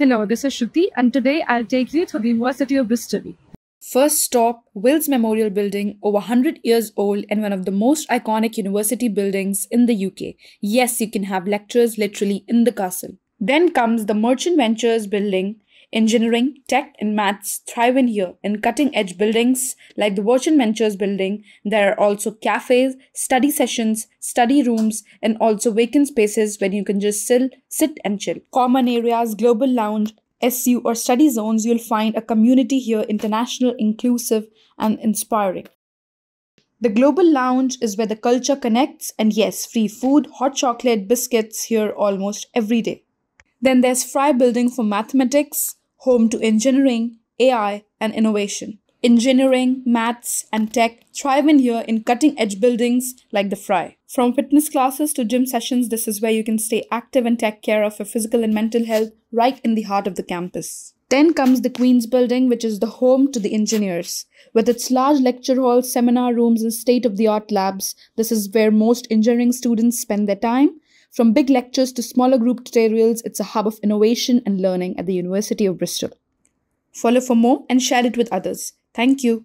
Hello, this is Shruti, and today I'll take you through the University of Bristol. First stop, Wills Memorial Building, over 100 years old and one of the most iconic university buildings in the UK. Yes, you can have lectures literally in the castle. Then comes the Merchant Ventures Building, Engineering, tech, and maths thrive in here in cutting edge buildings like the Merchant Ventures building. There are also cafes, study sessions, study rooms, and also vacant spaces where you can just sit, sit and chill. Common areas, global lounge, SU, or study zones, you'll find a community here international, inclusive, and inspiring. The Global Lounge is where the culture connects, and yes, free food, hot chocolate, biscuits here almost every day. Then there's Fry Building for Mathematics, home to engineering, AI, and innovation. Engineering, maths, and tech thrive in here in cutting edge buildings like the Fry. From fitness classes to gym sessions, this is where you can stay active and take care of your physical and mental health right in the heart of the campus. Then comes the Queen's Building, which is the home to the engineers. With its large lecture halls, seminar rooms, and state of the art labs, this is where most engineering students spend their time from big lectures to smaller group tutorials, it's a hub of innovation and learning at the University of Bristol. Follow for more and share it with others. Thank you.